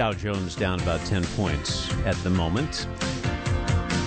Dow Jones down about 10 points at the moment.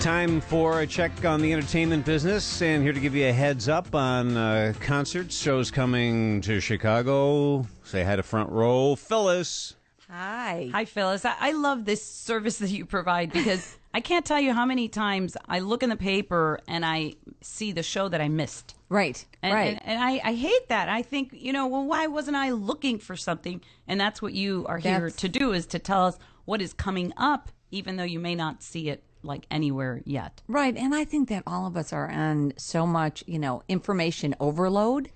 Time for a check on the entertainment business, and here to give you a heads up on uh, concerts, shows coming to Chicago. Say hi to Front Row. Phyllis. Hi. Hi, Phyllis. I, I love this service that you provide because I can't tell you how many times I look in the paper and I see the show that I missed. Right. And, right. And, and I, I hate that. I think, you know, well, why wasn't I looking for something? And that's what you are here That's- to do is to tell us what is coming up, even though you may not see it like anywhere yet. Right. And I think that all of us are on so much, you know, information overload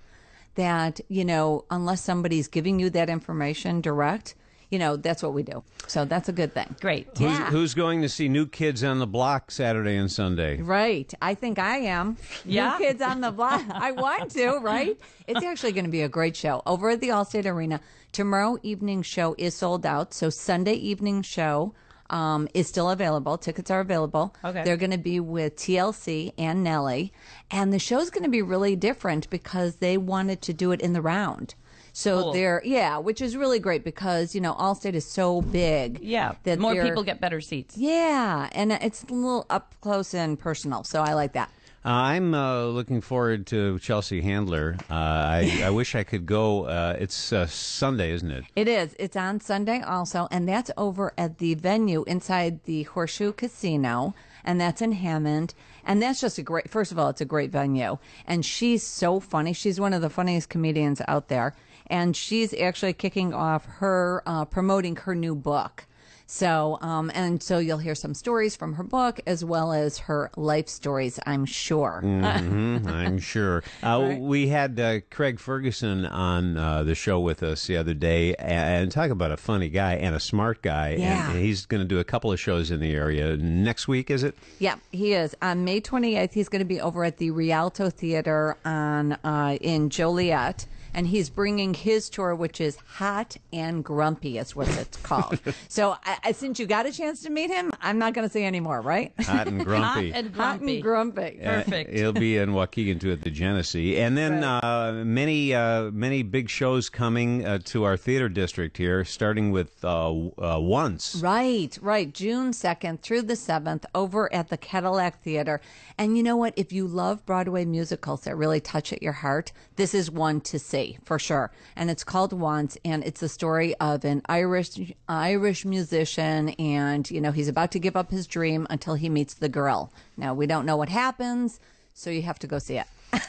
that, you know, unless somebody's giving you that information direct, you know, that's what we do. So that's a good thing. Great. Who's, Yeah. who's going to see New Kids on the Block Saturday and Sunday? Right. I think I am. Yeah? New kids on the block. I want to, right? It's actually going to be a great show over at the Allstate Arena. Tomorrow evening show is sold out. So Sunday evening show um, is still available. Tickets are available. Okay. They're going to be with TLC and Nelly. And the show's going to be really different because they wanted to do it in the round. So Cool. they're, yeah, which is really great because, you know, Allstate is so big. Yeah. that More people get better seats. Yeah. And it's a little up close and personal. So I like that. Uh, I'm uh, looking forward to Chelsea Handler. Uh, I, I wish I could go. Uh, it's uh, Sunday, isn't it? It is. It's on Sunday also, and that's over at the venue inside the Horseshoe Casino, and that's in Hammond. And that's just a great, first of all, it's a great venue. And she's so funny. She's one of the funniest comedians out there. And she's actually kicking off her, uh, promoting her new book. So, um, and so you'll hear some stories from her book as well as her life stories, I'm sure. Mhm, I'm sure. Uh, We had uh, Craig Ferguson on uh, the show with us the other day, and talk about a funny guy and a smart guy. Yeah. And he's going to do a couple of shows in the area next week. Is it? Yeah, he is. On May 28th, he's going to be over at the Rialto Theater on uh, in Joliet, and he's bringing his tour, which is Hot and Grumpy, is what it's called. so, I, I, since you got a chance to meet him, I'm not going to say any more, right? Hot and grumpy. Hot and Hot grumpy. and Grumpy. Uh, Perfect. he'll be in Waukegan too at the Genesee, and then uh, many uh, many big shows coming uh, to our theater district here, starting with uh, uh, Once. Right, right. June 2nd through the 7th over at the Cadillac Theater. And you know what? If you love Broadway musicals that really touch at your heart, this is one to see for sure. And it's called Once and it's the story of an Irish Irish musician and you know, he's about to give up his dream until he meets the girl. Now, we don't know what happens, so you have to go see it.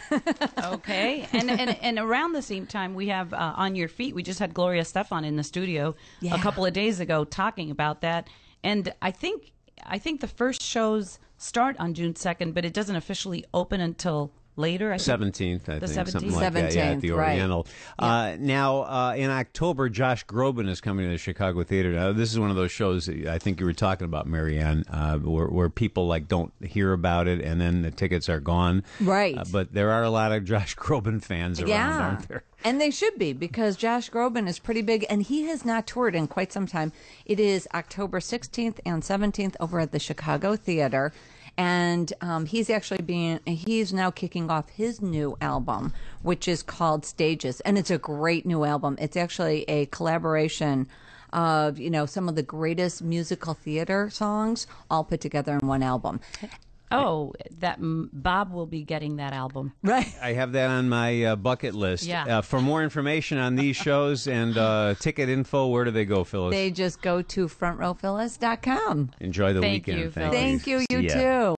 Okay, and, and and around the same time, we have uh, on your feet. We just had Gloria Estefan in the studio Yeah. a couple of days ago talking about that, and I think I think the first shows start on June second, but it doesn't officially open until later. I think. Seventeenth, I think, something 17th. like that. Yeah, at the 17th, right. Oriental. Uh, now, uh, in October, Josh Groban is coming to the Chicago Theater. Now, this is one of those shows that I think you were talking about, Marianne, uh, where, where people like don't hear about it, and then the tickets are gone. Right. Uh, but there are a lot of Josh Groban fans around, aren't there? And they should be because Josh Groban is pretty big and he has not toured in quite some time. It is October 16th and 17th over at the Chicago Theater. And um, he's actually being, he's now kicking off his new album, which is called Stages. And it's a great new album. It's actually a collaboration of, you know, some of the greatest musical theater songs all put together in one album. Oh, that Bob will be getting that album. Right. I have that on my uh, bucket list. Yeah. Uh, for more information on these shows and uh, ticket info, where do they go, Phyllis? They just go to frontrowphyllis.com. Enjoy the Thank weekend. you, Thank Phyllis. Thank you, you See too.